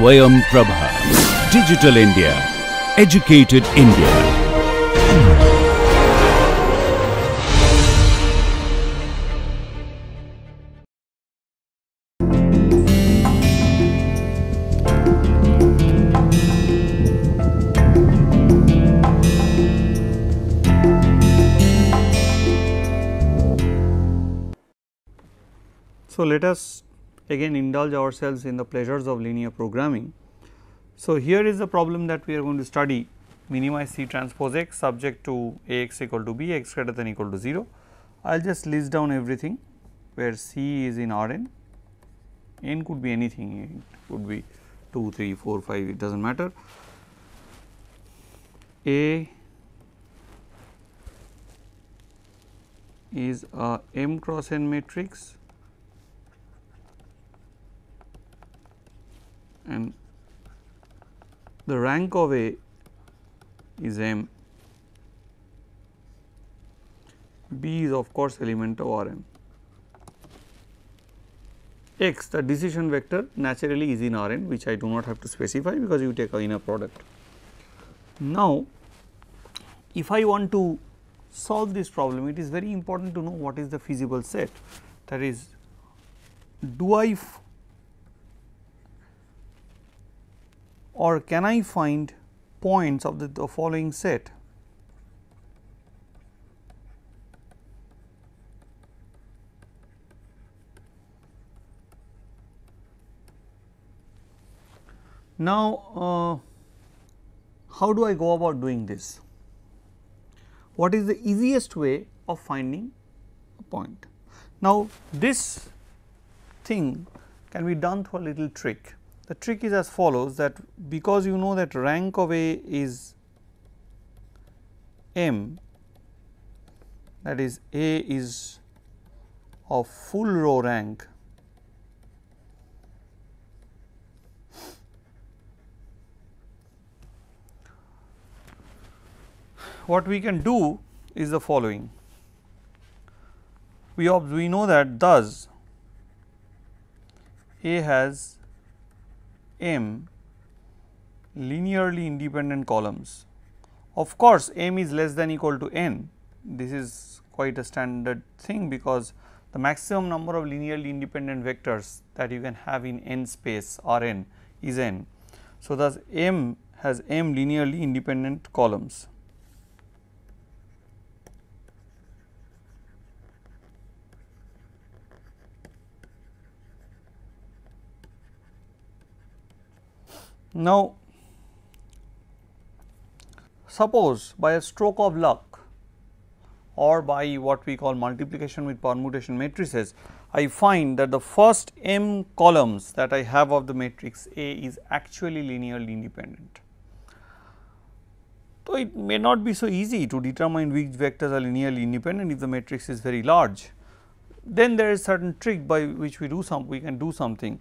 Swayam Prabha. Digital India. Educated India. So, let us again indulge ourselves in the pleasures of linear programming. So, here is the problem that we are going to study minimize C transpose x subject to A x equal to b x greater than equal to 0. I will just list down everything where C is in R n, n could be anything, it could be 2, 3, 4, 5, it does not matter. A is a m cross n matrix and the rank of A is m, B is of course element of R m. X the decision vector naturally is in R n which I do not have to specify because you take a inner product. Now, if I want to solve this problem it is very important to know what is the feasible set that is do I or can I find points of the, the following set Now, uh, how do I go about doing this? What is the easiest way of finding a point? Now, this thing can be done through a little trick. The trick is as follows that because you know that rank of A is m that is A is of full row rank what we can do is the following. We, we know that thus A has m linearly independent columns. Of course, m is less than equal to n, this is quite a standard thing because the maximum number of linearly independent vectors that you can have in n space R n is n. So, thus m has m linearly independent columns. Now, suppose by a stroke of luck or by what we call multiplication with permutation matrices, I find that the first m columns that I have of the matrix A is actually linearly independent. So, it may not be so easy to determine which vectors are linearly independent if the matrix is very large. Then there is certain trick by which we do some we can do something,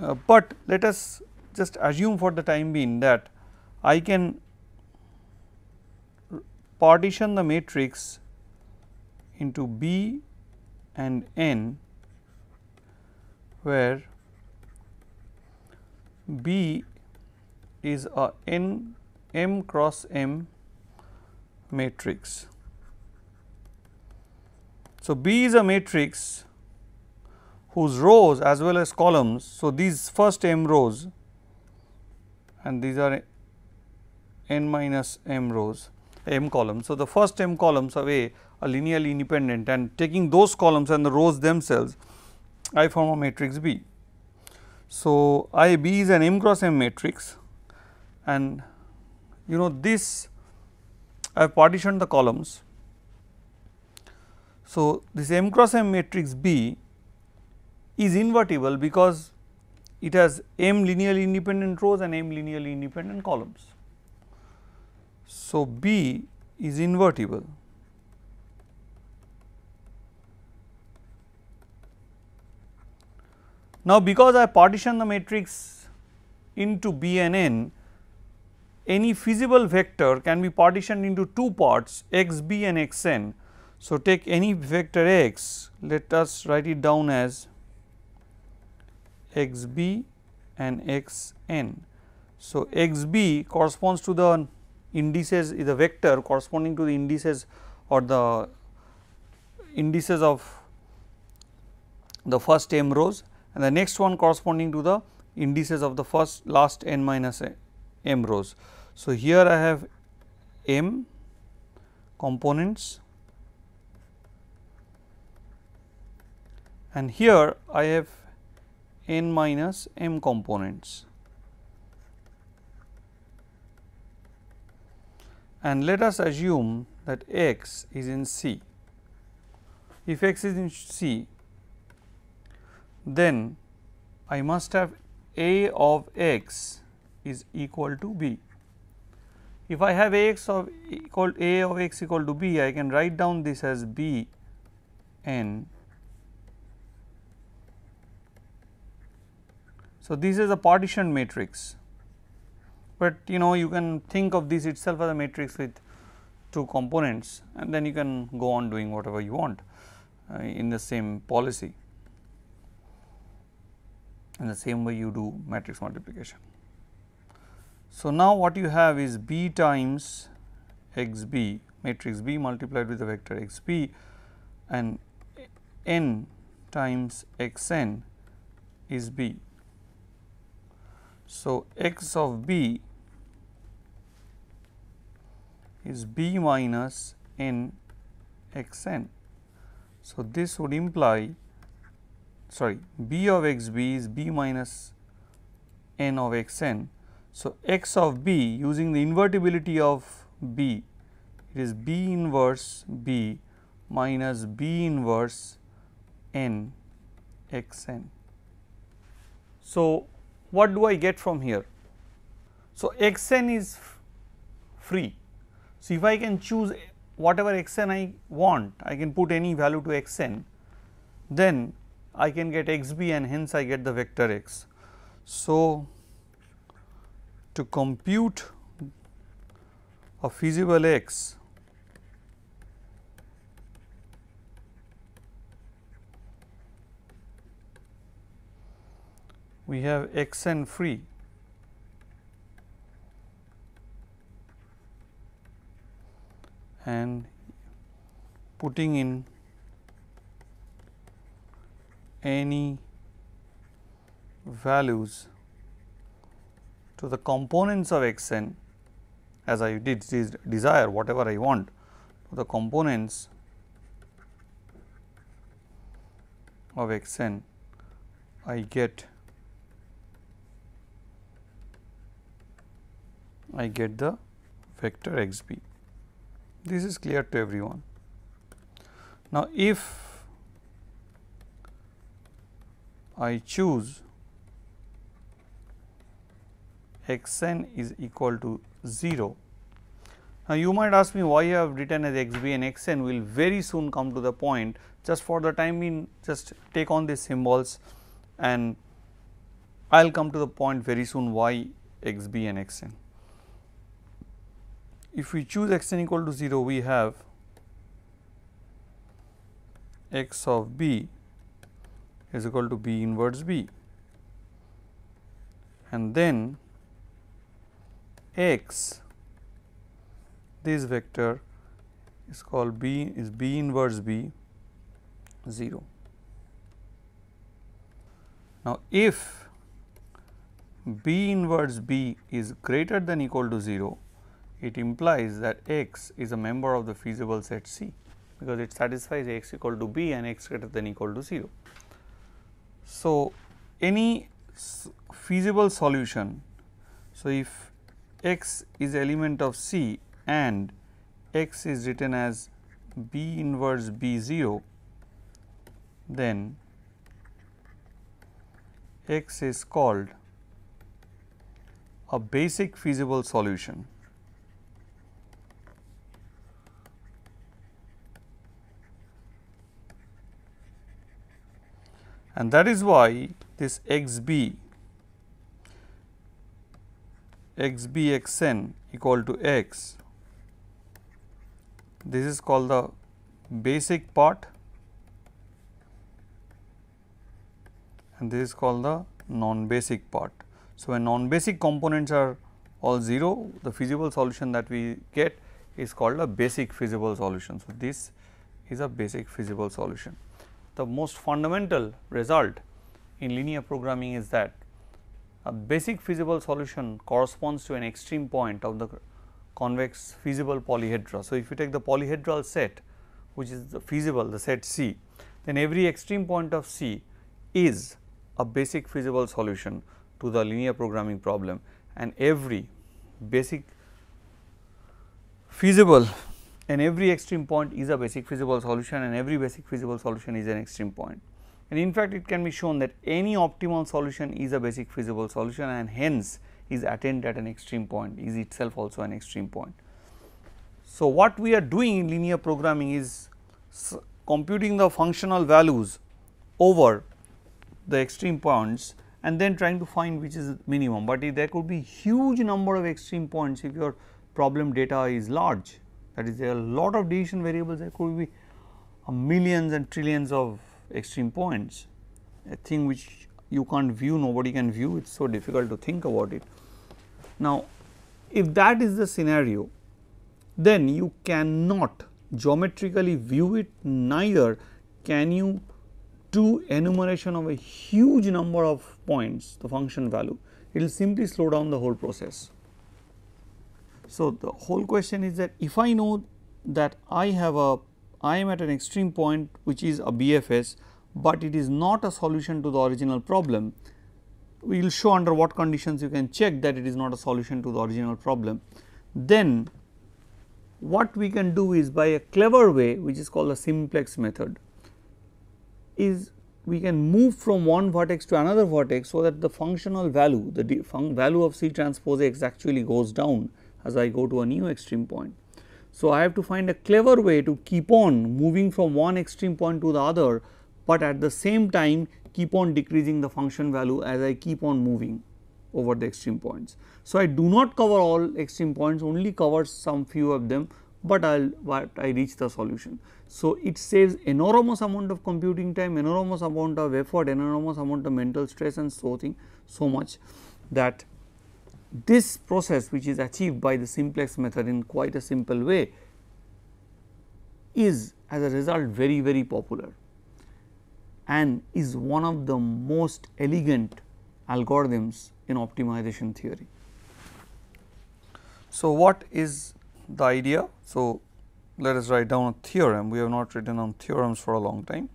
uh, but let us just assume for the time being that I can partition the matrix into B and N where B is a n m cross m matrix. So, B is a matrix whose rows as well as columns. So, these first m rows and these are n minus m rows m columns. So, the first m columns of A are linearly independent and taking those columns and the rows themselves I form a matrix B. So, I B is an m cross m matrix and you know this I have partitioned the columns. So, this m cross m matrix B is invertible because it has m linearly independent rows and m linearly independent columns. So, B is invertible. Now, because I partition the matrix into B and n, any feasible vector can be partitioned into two parts x b and x n. So, take any vector x, let us write it down as x b and x n. So, x b corresponds to the indices is a vector corresponding to the indices or the indices of the first m rows and the next one corresponding to the indices of the first last n minus m rows. So, here I have m components and here I have n minus m components. And let us assume that x is in C. If x is in C, then I must have a of x is equal to b. If I have a x of equal a of x equal to b, I can write down this as b n. So, this is a partition matrix, but you know you can think of this itself as a matrix with two components and then you can go on doing whatever you want uh, in the same policy in the same way you do matrix multiplication. So, now what you have is b times x b matrix b multiplied with the vector x b and n times x n is b. So, x of b is b minus n x n. So, this would imply sorry b of x b is b minus n of x n so, x of b using the invertibility of b it is b inverse b minus b inverse n x n. So, what do I get from here? So, x n is free. So, if I can choose whatever x n I want I can put any value to x n then I can get x b and hence I get the vector x. So, to compute a feasible x we have x n free. And putting in any values to the components of x n as I did desire whatever I want to the components of x n I get I get the vector x b. This is clear to everyone. Now, if I choose x n is equal to 0. Now, you might ask me why I have written as x b and x n will very soon come to the point just for the time being just take on these symbols and I will come to the point very soon why x b and x n. If we choose x n equal to 0 we have x of b is equal to b inverse b and then x this vector is called b is b inverse b 0. Now, if b inverse b is greater than equal to 0, it implies that x is a member of the feasible set C, because it satisfies x equal to b and x greater than equal to 0. So, any feasible solution. So, if x is element of C and x is written as B inverse B 0, then x is called a basic feasible solution. And that is why this x b x b x n equal to x. This is called the basic part and this is called the non basic part. So, when non-basic components are all 0, the feasible solution that we get is called a basic feasible solution. So, this is a basic feasible solution. The most fundamental result in linear programming is that a basic feasible solution corresponds to an extreme point of the convex feasible polyhedra. So, if you take the polyhedral set which is the feasible the set C, then every extreme point of C is a basic feasible solution to the linear programming problem and every basic feasible and every extreme point is a basic feasible solution and every basic feasible solution is an extreme point. And in fact, it can be shown that any optimal solution is a basic feasible solution and hence is attained at an extreme point is itself also an extreme point. So, what we are doing in linear programming is computing the functional values over the extreme points and then trying to find which is minimum, but there could be huge number of extreme points if your problem data is large that is there are a lot of decision variables there could be millions and trillions of extreme points a thing which you can't view nobody can view it is so difficult to think about it. Now, if that is the scenario then you cannot geometrically view it neither can you do enumeration of a huge number of points the function value it will simply slow down the whole process. So, the whole question is that if I know that I have a I am at an extreme point which is a BFS, but it is not a solution to the original problem. We will show under what conditions you can check that it is not a solution to the original problem. Then what we can do is by a clever way which is called the simplex method is we can move from one vertex to another vertex so that the functional value the value of C transpose X actually goes down as I go to a new extreme point. So, I have to find a clever way to keep on moving from one extreme point to the other, but at the same time keep on decreasing the function value as I keep on moving over the extreme points. So, I do not cover all extreme points only cover some few of them, but I will but I reach the solution. So, it saves enormous amount of computing time, enormous amount of effort, enormous amount of mental stress and so thing so much that this process which is achieved by the simplex method in quite a simple way is as a result very very popular and is one of the most elegant algorithms in optimization theory. So, what is the idea? So, let us write down a theorem. We have not written on theorems for a long time.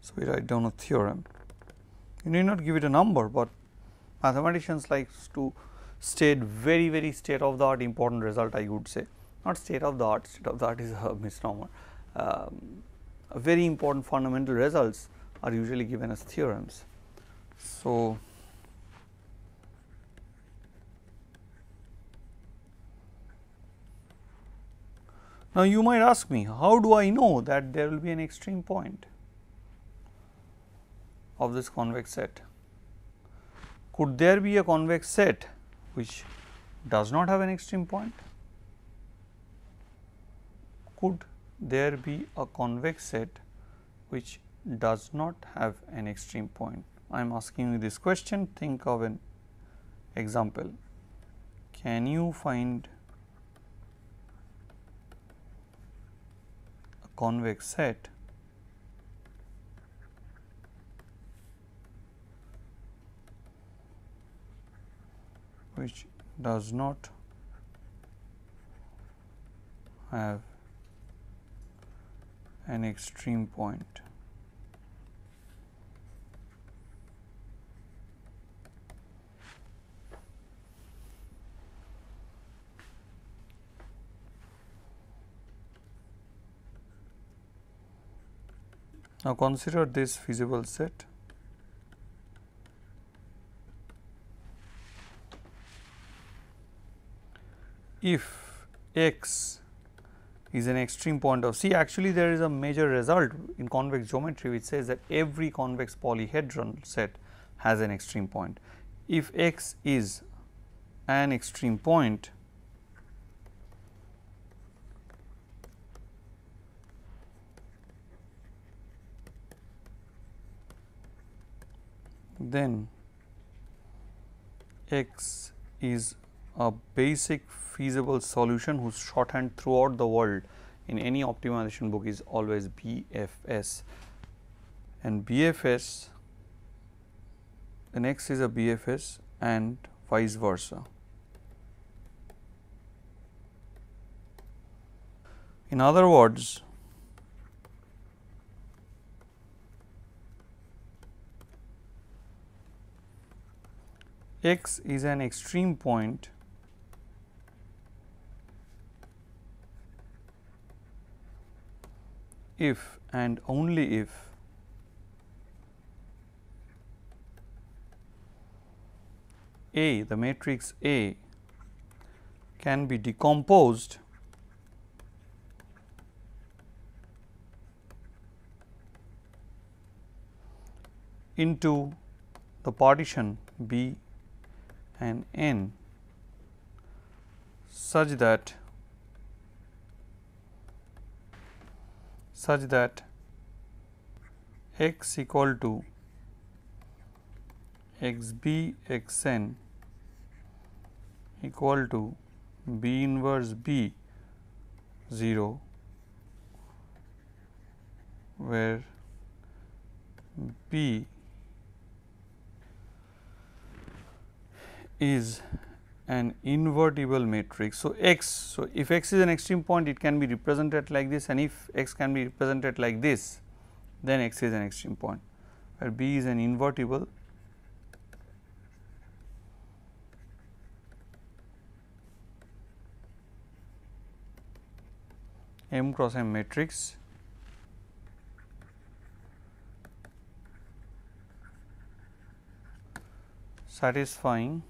So, we write down a theorem. You need not give it a number, but mathematicians likes to state very very state of the art important result I would say not state of the art state of the art is a misnomer um, very important fundamental results are usually given as theorems. So, now you might ask me how do I know that there will be an extreme point of this convex set? Could there be a convex set which does not have an extreme point? Could there be a convex set which does not have an extreme point? I am asking you this question, think of an example. Can you find a convex set which does not have an extreme point. Now, consider this feasible set if x is an extreme point of C actually there is a major result in convex geometry which says that every convex polyhedron set has an extreme point. If x is an extreme point then X is a basic feasible solution whose shorthand throughout the world in any optimization book is always BFS and BFS then X is a BFS and vice versa. In other words, x is an extreme point if and only if A the matrix A can be decomposed into the partition B and N such that such that x equal to x b x n equal to B inverse B 0 where B is an invertible matrix. So, x so if x is an extreme point it can be represented like this and if x can be represented like this then x is an extreme point where B is an invertible M cross M matrix satisfying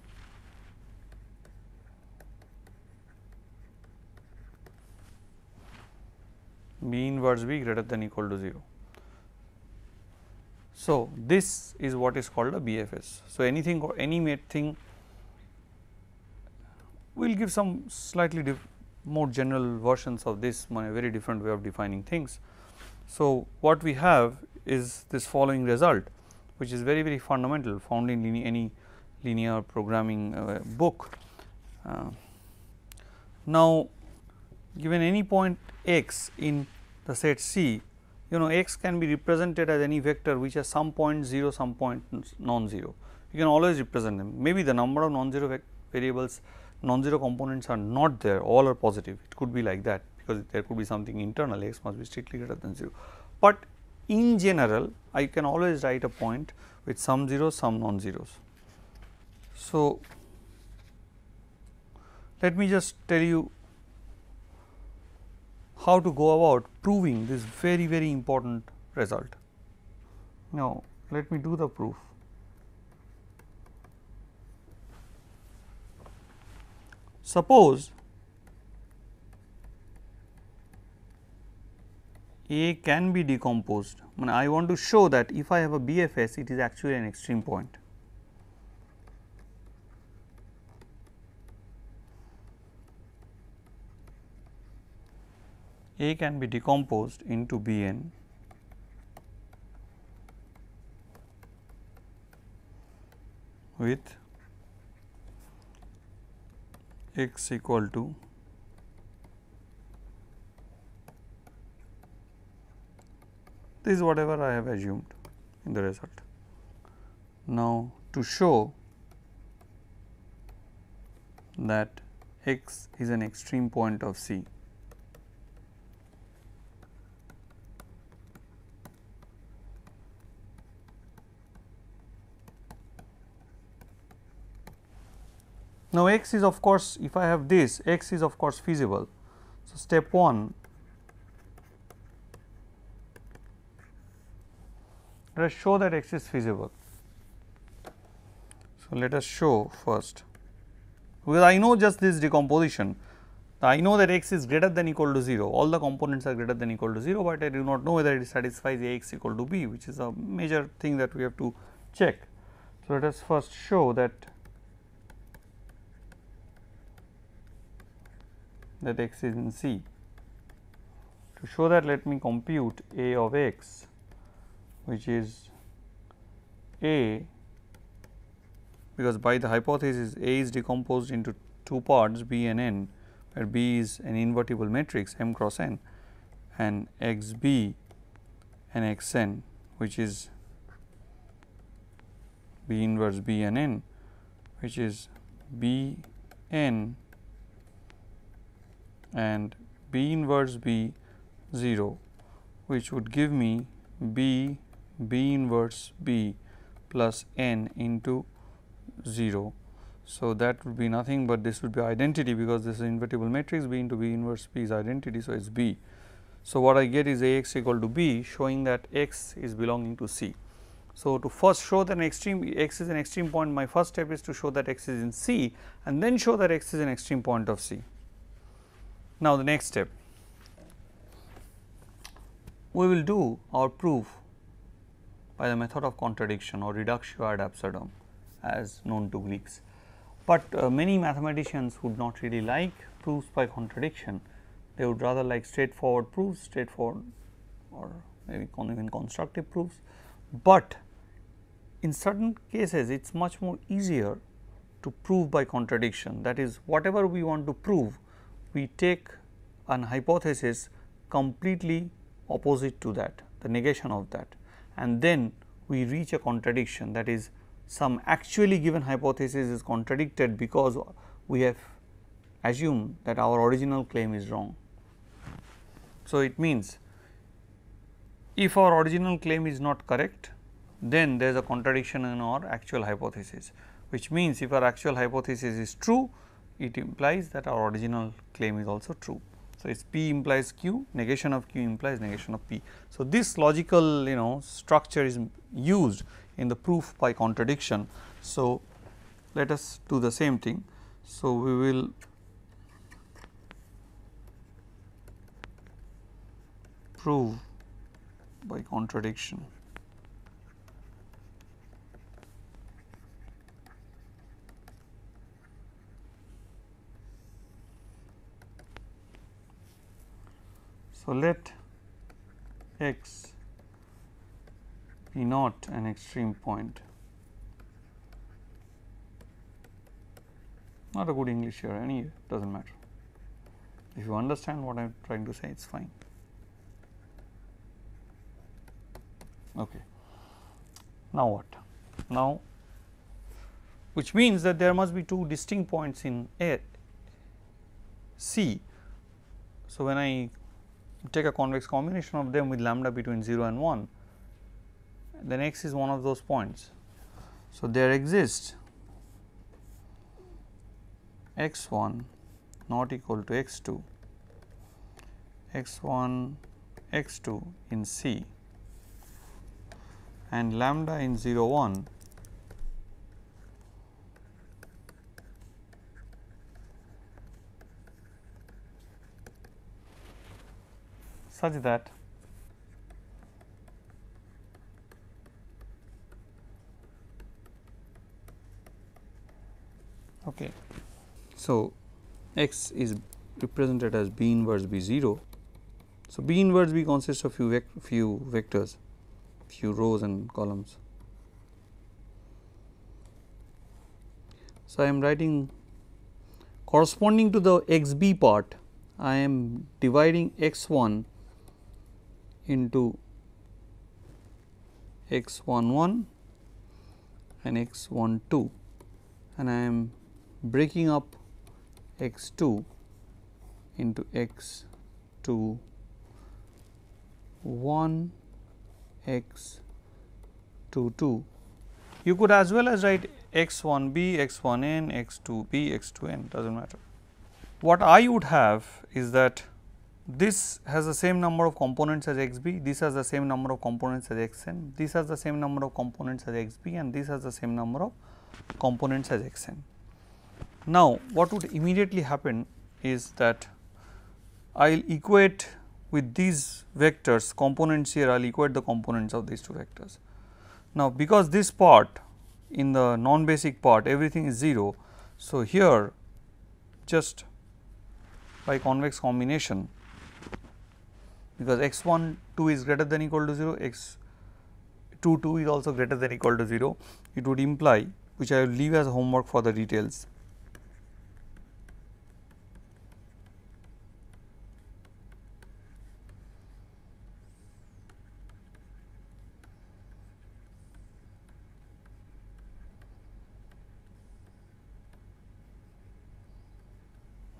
B inverse B greater than equal to 0. So, this is what is called a BFS. So, anything or any thing we will give some slightly more general versions of this a very different way of defining things. So, what we have is this following result which is very very fundamental found in any linear programming uh, book. Uh, now, given any point x in the set C, you know x can be represented as any vector which has some point 0, some point non-zero. You can always represent them. Maybe the number of non-zero variables, non-zero components are not there, all are positive. It could be like that because there could be something internal, x must be strictly greater than 0. But in general, I can always write a point with some zeros, some non-zeros. So, let me just tell you how to go about proving this very very important result. Now, let me do the proof. Suppose A can be decomposed, I, I want to show that if I have a BFS it is actually an extreme point. A can be decomposed into B n with x equal to this is whatever I have assumed in the result. Now, to show that x is an extreme point of C Now, x is of course, if I have this x is of course feasible. So, step 1 let us show that x is feasible. So, let us show first because I know just this decomposition I know that x is greater than equal to 0 all the components are greater than equal to 0, but I do not know whether it satisfies a x equal to b which is a major thing that we have to check. So, let us first show that that x is in C. To show that let me compute A of x which is A because by the hypothesis A is decomposed into two parts B and N where B is an invertible matrix M cross N and X B and X N which is B inverse B and N which is B N and B inverse B 0 which would give me B B inverse B plus N into 0. So, that would be nothing but this would be identity because this is invertible matrix B into B inverse B is identity. So, it is B. So, what I get is A x equal to B showing that x is belonging to C. So, to first show that an extreme x is an extreme point my first step is to show that x is in C and then show that x is an extreme point of C. Now, the next step we will do our proof by the method of contradiction or reductio ad absurdum as known to Greeks. But uh, many mathematicians would not really like proofs by contradiction, they would rather like straightforward proofs, straightforward or maybe even constructive proofs. But in certain cases it is much more easier to prove by contradiction that is whatever we want to prove we take an hypothesis completely opposite to that the negation of that and then we reach a contradiction that is some actually given hypothesis is contradicted because we have assumed that our original claim is wrong. So, it means if our original claim is not correct then there is a contradiction in our actual hypothesis which means if our actual hypothesis is true it implies that our original claim is also true. So, it is P implies Q, negation of Q implies negation of P. So, this logical you know structure is used in the proof by contradiction. So, let us do the same thing. So, we will prove by contradiction. So, let x be not an extreme point. Not a good English here any does not matter. If you understand what I am trying to say it is fine. Okay. Now what? Now which means that there must be two distinct points in A C. So, when I take a convex combination of them with lambda between 0 and 1, then x is one of those points. So, there exists x 1 not equal to x 2, x 1 x 2 in C and lambda in 0 1 such that okay. So, x is represented as b inverse b 0. So, b inverse b consists of few vec few vectors, few rows and columns. So, I am writing corresponding to the x b part I am dividing x 1 into x 1 1 and x 1 2 and I am breaking up x 2 into x 2 1 x 2 2. You could as well as write x 1 b, x 1 n, x 2 b, x 2 n does not matter. What I would have is that this has the same number of components as x b, this has the same number of components as x n, this has the same number of components as x b and this has the same number of components as x n. Now, what would immediately happen is that I will equate with these vectors components here I will equate the components of these two vectors. Now, because this part in the non basic part everything is 0. So, here just by convex combination because x 1 2 is greater than equal to 0, x 2 2 is also greater than equal to 0. It would imply which I will leave as homework for the details.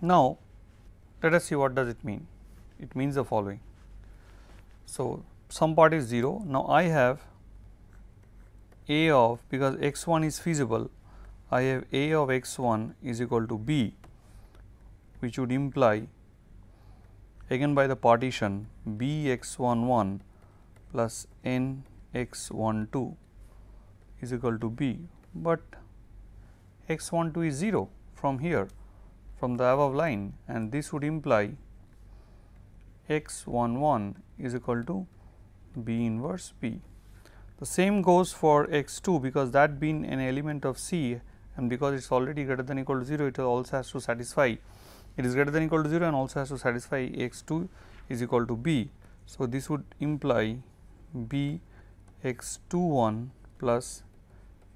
Now, let us see what does it mean. It means the following. So, some part is 0. Now, I have a of because x 1 is feasible, I have a of x 1 is equal to b which would imply again by the partition b x 1 1 plus n x 1 2 is equal to b, but x 1 2 is 0 from here from the above line and this would imply x 1 1 is equal to b inverse b. The same goes for x 2 because that being an element of C and because it is already greater than equal to 0 it also has to satisfy it is greater than equal to 0 and also has to satisfy x 2 is equal to b. So, this would imply b x 2 1 plus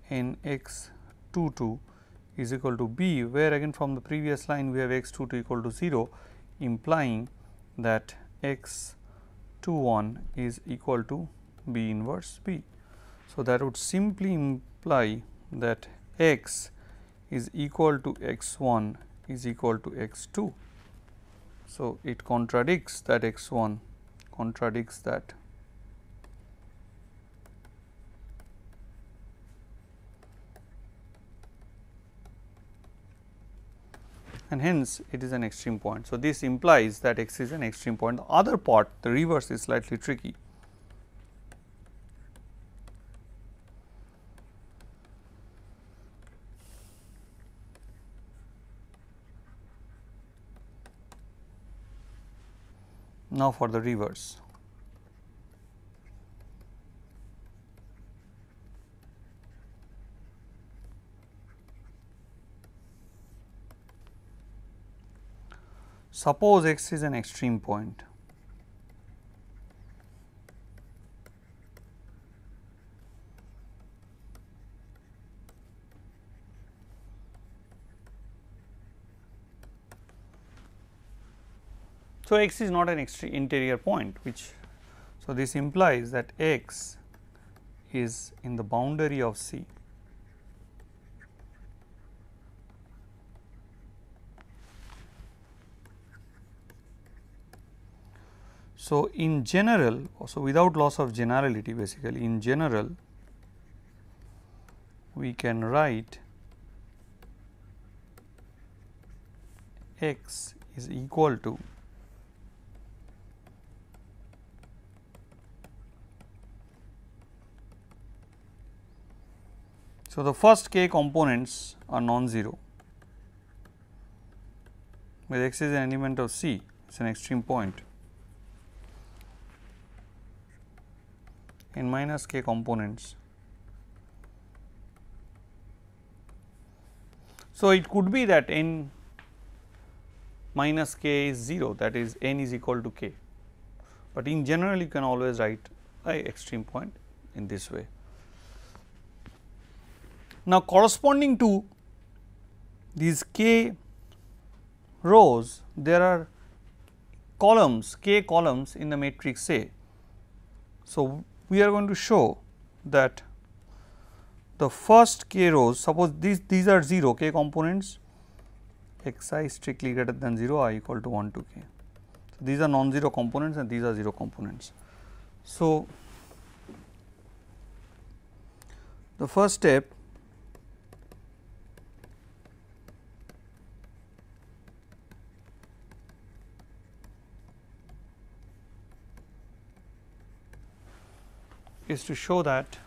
n x 2 2 is equal to b where again from the previous line we have x 2 2 equal to 0 implying that x 2 1 is equal to b inverse b. So, that would simply imply that x is equal to x 1 is equal to x 2. So, it contradicts that x 1 contradicts that and hence it is an extreme point. So, this implies that x is an extreme point. The other part the reverse is slightly tricky. Now, for the reverse. Suppose x is an extreme point. So, x is not an extreme interior point which so this implies that x is in the boundary of C. So, in general so without loss of generality basically in general we can write x is equal to So, the first k components are non-zero where x is an element of C, it is an extreme point. N minus k components. So, it could be that n minus k is 0 that is n is equal to k, but in general you can always write a extreme point in this way. Now, corresponding to these k rows, there are columns k columns in the matrix A. So, we are going to show that the first k rows suppose these these are 0 k components x i strictly greater than 0 i equal to 1 to k. So, these are non-zero components and these are 0 components. So, the first step is to show that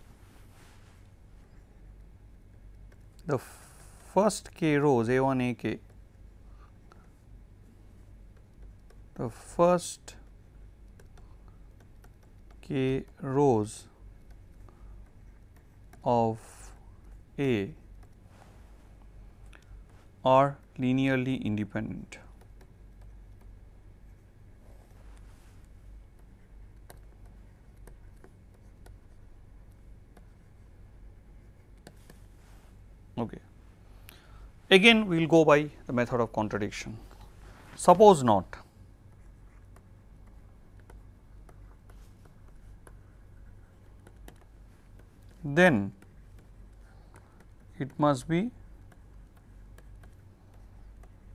the first k rows A 1 A k the first k rows of A are linearly independent. Okay. Again we will go by the method of contradiction. Suppose not. Then it must be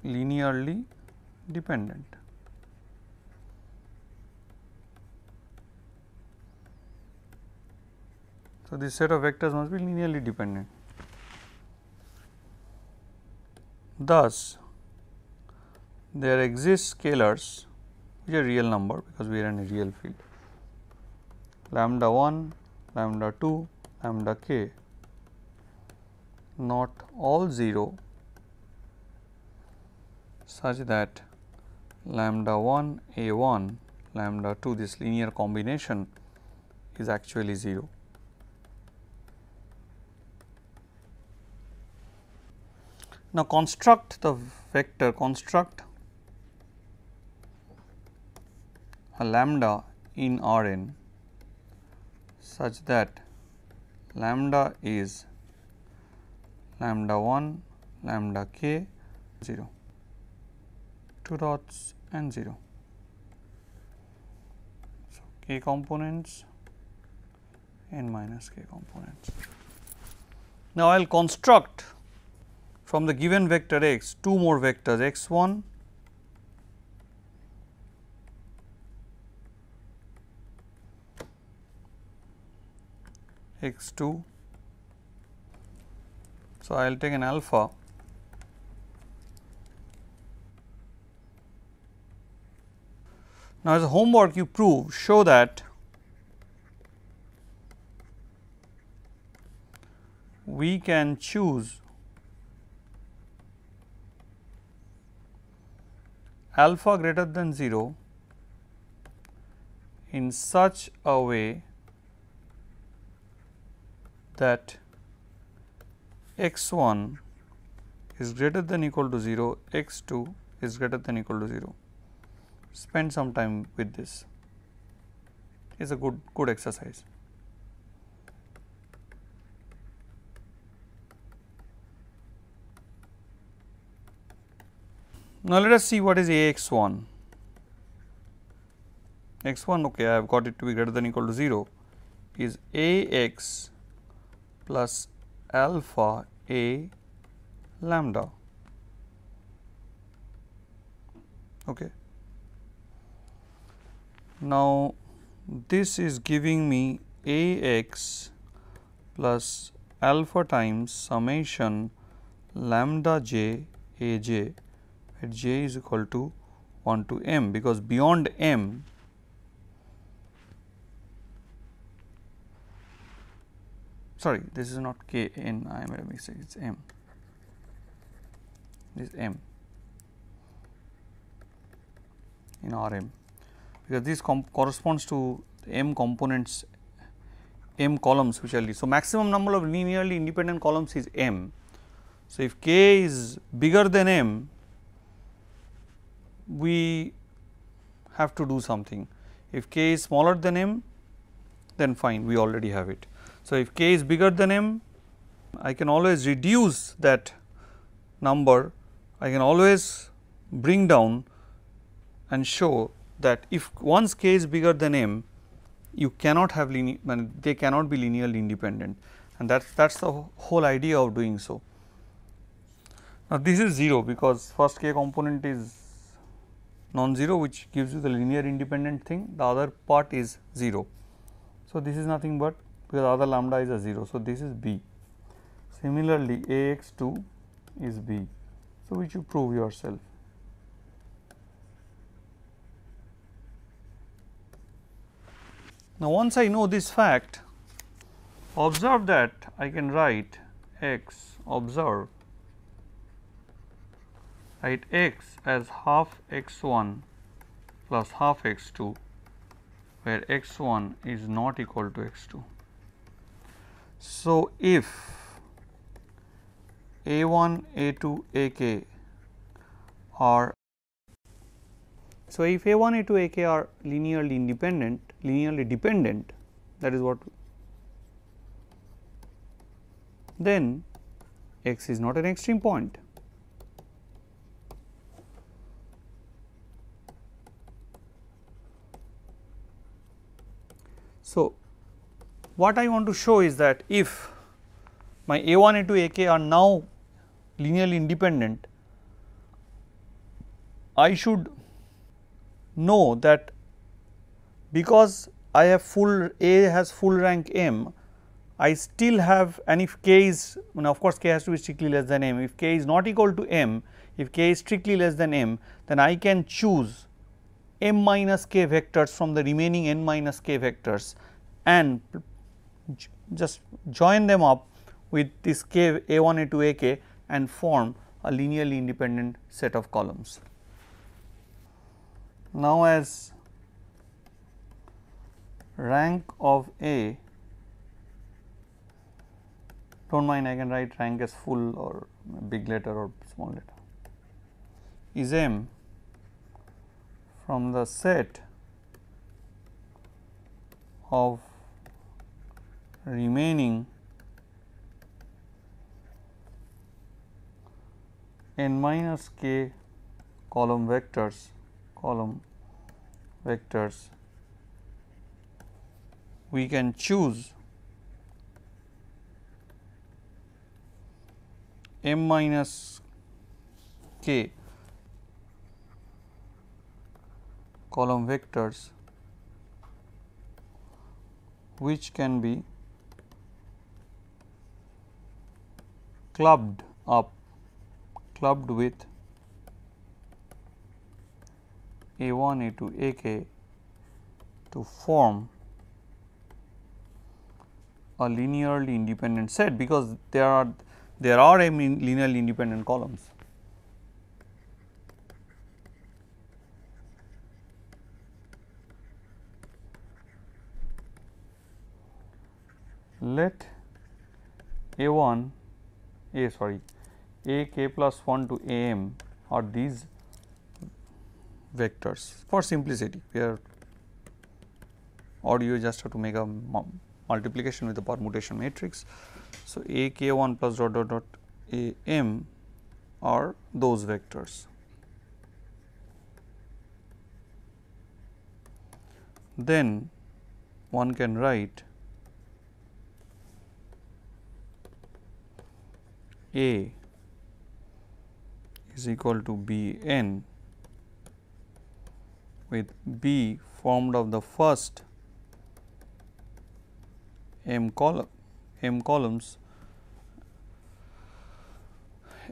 linearly dependent. So, this set of vectors must be linearly dependent. Thus, there exist scalars which are real number because we are in a real field lambda 1, lambda 2, lambda k not all 0 such that lambda 1 a 1 lambda 2 this linear combination is actually 0. Now, construct the vector construct a lambda in R n such that lambda is lambda 1 lambda k 0 two dots and 0. So, k components n minus k components. Now, I will construct from the given vector x two more vectors x 1 x 2. So, I will take an alpha Now, as a homework you prove show that we can choose alpha greater than 0 in such a way that x 1 is greater than equal to 0, x 2 is greater than equal to 0. Spend some time with this, it is a good, good exercise. Now, let us see what is A x 1. x 1 okay, I have got it to be greater than equal to 0 is A x plus alpha A lambda. Okay. Now, this is giving me A x plus alpha times summation lambda j a j is equal to 1 to m because beyond m sorry this is not k n I made a mistake it is m. This is m. In R m. Because this corresponds to m components m columns which are so maximum number of linearly independent columns is m. So, if k is bigger than m we have to do something. If k is smaller than m, then fine we already have it. So, if k is bigger than m, I can always reduce that number, I can always bring down and show that if once k is bigger than m, you cannot have linear, they cannot be linearly independent and that that is the whole idea of doing so. Now, this is 0 because first k component is non-zero which gives you the linear independent thing, the other part is 0. So, this is nothing but because other lambda is a 0. So, this is B. Similarly, A x 2 is B. So, which you prove yourself. Now, once I know this fact, observe that I can write x observe write x as half x 1 plus half x 2 where x 1 is not equal to x 2. So, if a 1 a 2 a k are so if a 1 a 2 a k are linearly independent linearly dependent that is what then x is not an extreme point. So, what I want to show is that if my A1, A2, AK are now linearly independent, I should know that because I have full A has full rank M, I still have and if k is of course k has to be strictly less than m, if k is not equal to m, if k is strictly less than m, then I can choose m minus k vectors from the remaining n minus k vectors and just join them up with this k a1 a2 ak and form a linearly independent set of columns. Now, as rank of A do not mind I can write rank as full or big letter or small letter is M from the set of remaining n minus k column vectors column vectors we can choose m minus k column vectors which can be clubbed up clubbed with a1 a2 ak to form a linearly independent set because there are there are a linearly independent columns. Let a 1 a sorry a k plus 1 to a m are these vectors for simplicity we are or you just have to make a multiplication with the permutation matrix. So, a k 1 plus dot dot dot a m are those vectors. Then one can write A is equal to B n with B formed of the first m column m columns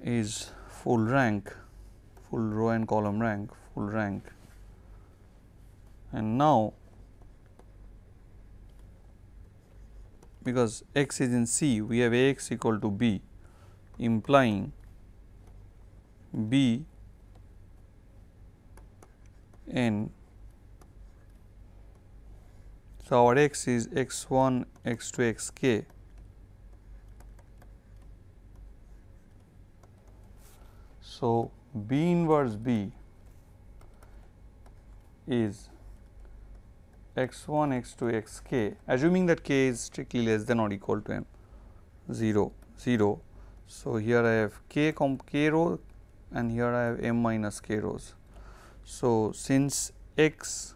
is full rank full row and column rank full rank. And now because x is in C we have A x equal to B implying B n. So, our x is x 1, x 2, x k. So, B inverse B is x 1, x 2, x k assuming that k is strictly less than or equal to m 0, 0 so, here I have k comp k row and here I have m minus k rows. So, since x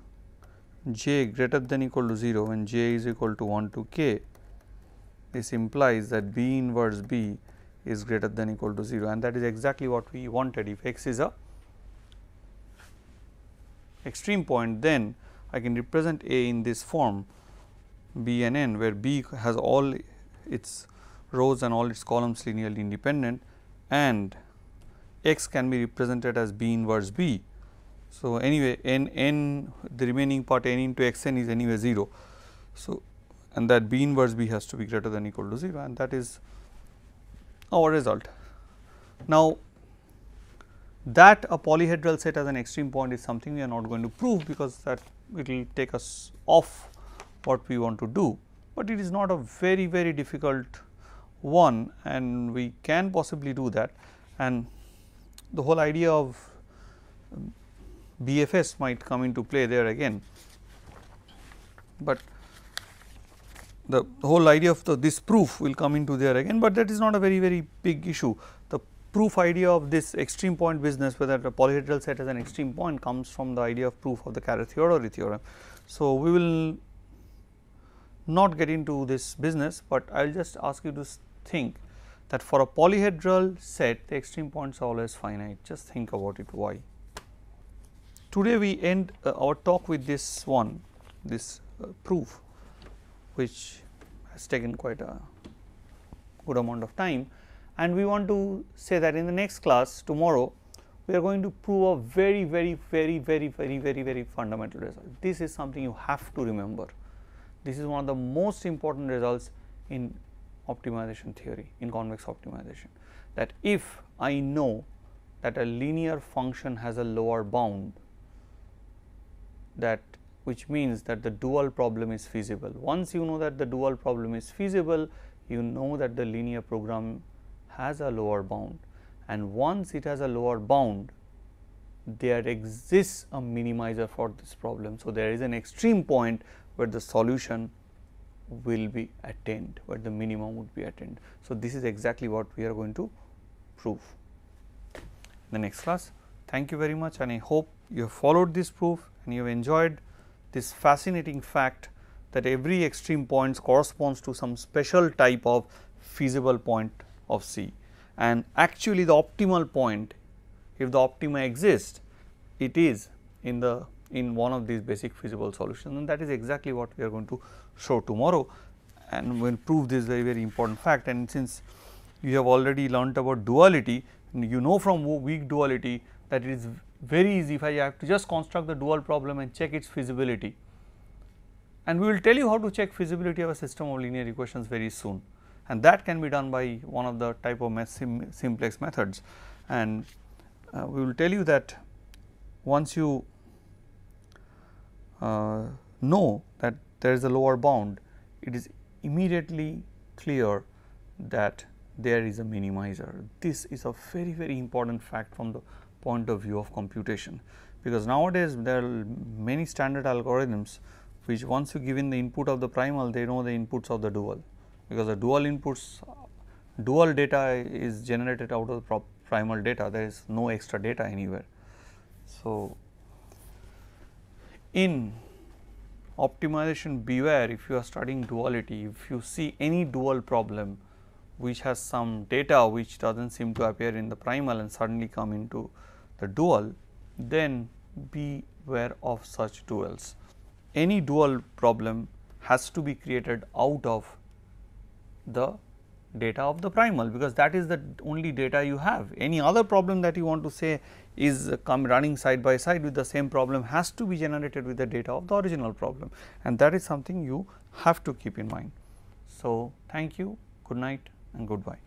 j greater than equal to 0 when j is equal to 1 to k, this implies that B inverse B is greater than equal to 0 and that is exactly what we wanted. If x is a extreme point then I can represent A in this form B and n where B has all its rows and all its columns linearly independent and x can be represented as b inverse b. So, anyway n n the remaining part n into x n is anyway 0. So, and that b inverse b has to be greater than equal to 0 and that is our result. Now, that a polyhedral set as an extreme point is something we are not going to prove because that it will take us off what we want to do, but it is not a very very difficult 1 and we can possibly do that and the whole idea of um, BFS might come into play there again. But the whole idea of the, this proof will come into there again, but that is not a very very big issue. The proof idea of this extreme point business whether a polyhedral set has an extreme point comes from the idea of proof of the Carathéodory theorem. So, we will not get into this business, but I will just ask you to think that for a polyhedral set the extreme points are always finite just think about it why. Today we end uh, our talk with this one this uh, proof which has taken quite a good amount of time and we want to say that in the next class tomorrow we are going to prove a very very very very very very very fundamental result. This is something you have to remember. This is one of the most important results in optimization theory in convex optimization that if I know that a linear function has a lower bound that which means that the dual problem is feasible. Once you know that the dual problem is feasible, you know that the linear program has a lower bound and once it has a lower bound, there exists a minimizer for this problem. So, there is an extreme point where the solution will be attained, where the minimum would be attained. So, this is exactly what we are going to prove in the next class. Thank you very much and I hope you have followed this proof and you have enjoyed this fascinating fact that every extreme points corresponds to some special type of feasible point of C and actually the optimal point if the optima exist it is in the in one of these basic feasible solutions and that is exactly what we are going to show tomorrow and we will prove this very very important fact. And since you have already learnt about duality you know from weak duality that it is very easy if I have to just construct the dual problem and check its feasibility. And we will tell you how to check feasibility of a system of linear equations very soon. And that can be done by one of the type of sim simplex methods. And uh, we will tell you that once you uh, know that there is a lower bound, it is immediately clear that there is a minimizer. This is a very very important fact from the point of view of computation, because nowadays there are many standard algorithms which once you give in the input of the primal they know the inputs of the dual, because the dual inputs dual data is generated out of the primal data there is no extra data anywhere. So, in optimization beware if you are studying duality, if you see any dual problem which has some data which does not seem to appear in the primal and suddenly come into the dual, then beware of such duals. Any dual problem has to be created out of the data of the primal because that is the only data you have. Any other problem that you want to say is uh, come running side by side with the same problem has to be generated with the data of the original problem and that is something you have to keep in mind. So, thank you, good night and goodbye.